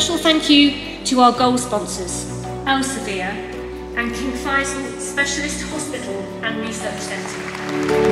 Special thank you to our goal sponsors, Elsevier and King Faisal Specialist Hospital and Research Centre.